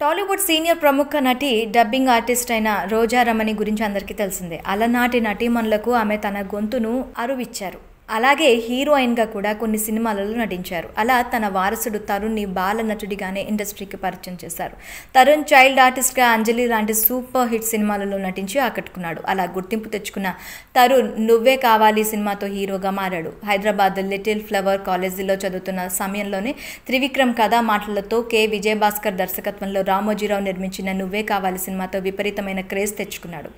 Tollywood senior ప్రముఖ నటి dubbing artist అయిన రోజా రమణి గురించి అందరికీ తెలిసిందే. అలనాటి నటీమణులకు ఆమె తన గొంతును అరువిచ్చారు. అలాగే హీరోయిన్గా కూడా కొన్ని సినిమాలలో నటించారు. అలా తన వారసుడు తరుణ్ని బాల నటుడిగానే ఇండస్ట్రీకి పరిచయం చేశారు. తరుణ్ చైల్డ్ ఆర్టిస్ట్గా అంజలి లాంటి సూపర్ హిట్ సినిమాలలో నటించి ఆకట్టుకున్నాడు. అలా గుర్తింపు తెచ్చుకున్న తరుణ్ నువ్వే కావాలి సినిమాతో హీరోగా మారాడు. హైదరాబాద్ లిటిల్ ఫ్లవర్ కాలేజీలో చదువుతున్న సమయంలోనే త్రివిక్రమ్ కథా మాటలతో కె. విజయభాస్కర్ దర్శకత్వంలో రామోజీరావు నిర్మించిన నువ్వే కావాలి సినిమాతో విపరీతమైన క్రేజ్ తెచ్చుకున్నాడు.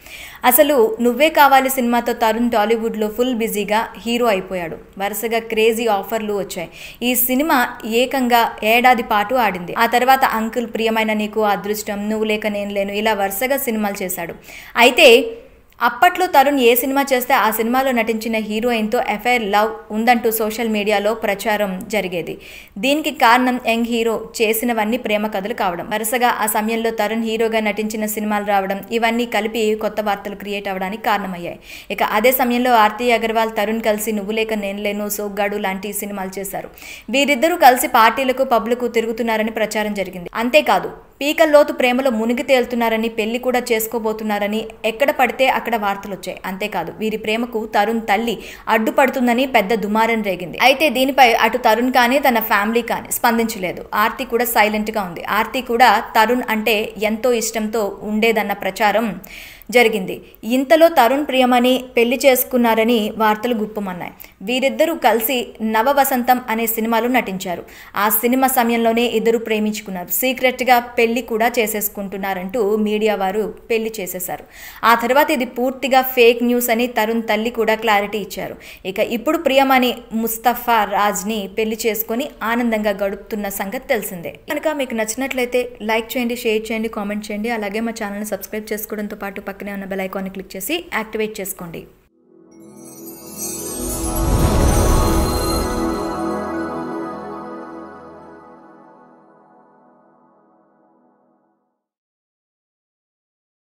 అసలు నువ్వే కావాలి సినిమాతో తరుణ్ టాలీవుడ్లో ఫుల్ బిజీగా హీరో అయిపోయాడు. వరుసగా క్రేజీ ఆఫర్లు వచ్చాయి. ఈ సినిమా ఏకంగా ఏడాది పాటు ఆడింది. ఆ తర్వాత అంకుల్ ప్రియమైన నీకు అదృష్టం నువ్వు లేక నేను లేను ఇలా వరుసగా సినిమాలు చేశాడు. అయితే అప్పట్లో తరుణ్ ఏ సినిమా చేస్తే ఆ సినిమాలో నటించిన హీరోయిన్తో ఎఫైర్ లవ్ ఉందంటూ సోషల్ మీడియాలో ప్రచారం జరిగేది. దీనికి కారణం యంగ్ హీరో చేసినవన్నీ ప్రేమ కథలు కావడం. వరుసగా ఆ సమయంలో తరుణ్ హీరోగా నటించిన సినిమాలు రావడం ఇవన్నీ కలిపి కొత్త వార్తలు క్రియేట్ అవ్వడానికి కారణమయ్యాయి. ఇక అదే సమయంలో ఆర్తి అగర్వాల్ తరుణ్ కలిసి నువ్వు లేక నేను లేను సోగ్గాడు లాంటి సినిమాలు చేశారు. వీరిద్దరూ కలిసి పార్టీలకు పబ్లకు తిరుగుతున్నారని ప్రచారం జరిగింది. అంతేకాదు పీకల్లోతు ప్రేమలో మునిగి తేలుతున్నారని పెళ్ళి కూడా చేసుకోబోతున్నారని ఎక్కడ పడితే అక్కడ వార్తలు వచ్చాయి అంతేకాదు వీరి ప్రేమకు తరుణ్ తల్లి అడ్డుపడుతుందని పెద్ద దుమారం రేగింది. అయితే దీనిపై అటు తరుణ్ కానీ తన ఫ్యామిలీ కానీ స్పందించలేదు. ఆర్తి కూడా సైలెంట్గా ఉంది. ఆర్తి కూడా తరుణ్ అంటే ఎంతో ఇష్టంతో ఉండేదన్న ప్రచారం జరిగింది. ఇంతలో తరుణ్ ప్రియమని పెళ్ళి చేసుకున్నారని వార్తలు గుప్పమన్నాయి. వీరిద్దరూ కలిసి నవ వసంతం అనే సినిమాలో నటించారు. ఆ సినిమా సమయంలోనే ఇద్దరు ప్రేమించుకున్నారు. సీక్రెట్గా పెళ్ళి కూడా చేసేసుకుంటున్నారంటూ మీడియా వారు పెళ్ళి చేసేశారు. ఆ తర్వాత ఇది పూర్తిగా ఫేక్ న్యూస్ అని తరుణ్ తల్లి కూడా క్లారిటీ ఇచ్చారు. ఇక ఇప్పుడు ప్రియమణి ముస్తఫా రాజ్ని పెళ్ళి చేసుకొని ఆనందంగా గడుపుతున్న సంగతి తెలిసిందే. కనుక మీకు నచ్చినట్లయితే లైక్ చేయండి షేర్ చేయండి కామెంట్ చేయండి. అలాగే మా ఛానల్ని సబ్స్క్రైబ్ చేసుకోవడంతో పాటు పక్కనే ఉన్న బెల్ ఐకాన్ని క్లిక్ చేసి యాక్టివేట్ చేసుకోండి.